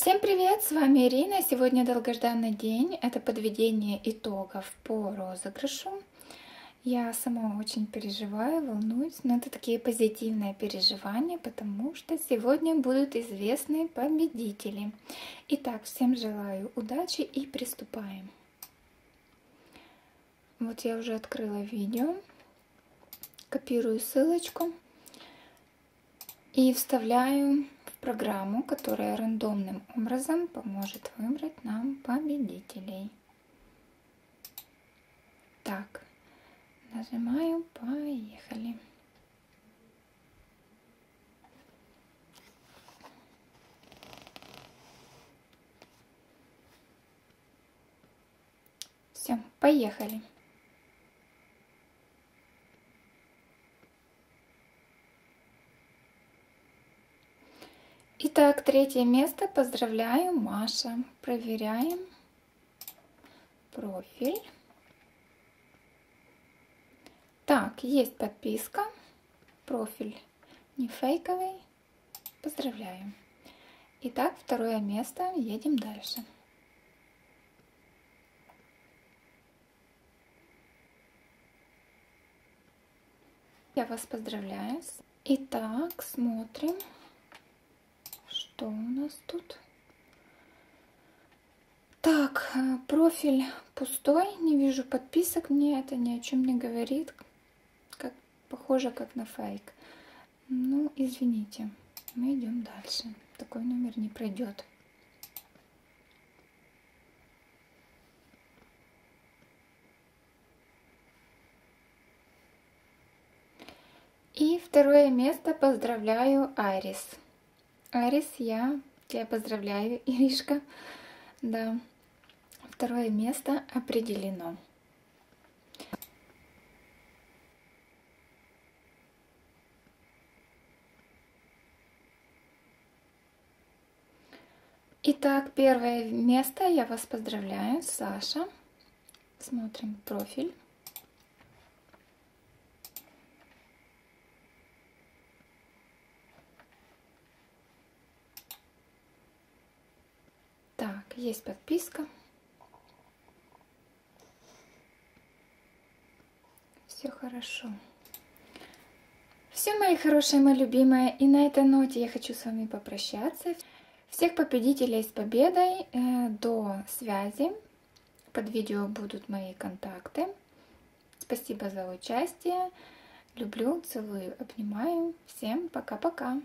Всем привет, с вами Ирина. Сегодня долгожданный день. Это подведение итогов по розыгрышу. Я сама очень переживаю, волнуюсь, но это такие позитивные переживания, потому что сегодня будут известны победители. Итак, всем желаю удачи и приступаем. Вот я уже открыла видео, копирую ссылочку и вставляю программу, которая рандомным образом поможет выбрать нам победителей. Так, нажимаю «Поехали». Все, поехали. Итак, третье место. Поздравляю, Маша. Проверяем профиль. Так, есть подписка. Профиль не фейковый. Поздравляю. Итак, второе место. Едем дальше. Я вас поздравляю. Итак, смотрим что у нас тут? Так, э, профиль пустой, не вижу подписок, мне это ни о чем не говорит. Как, похоже, как на фейк. Ну, извините, мы идем дальше. Такой номер не пройдет. И второе место поздравляю Айрис. Арис, я тебя поздравляю, Иришка. Да, второе место определено. Итак, первое место, я вас поздравляю, Саша. Смотрим профиль. Так, есть подписка. Все хорошо. Все, мои хорошие, мои любимые. И на этой ноте я хочу с вами попрощаться. Всех победителей с победой. Э, до связи. Под видео будут мои контакты. Спасибо за участие. Люблю, целую, обнимаю. Всем пока-пока.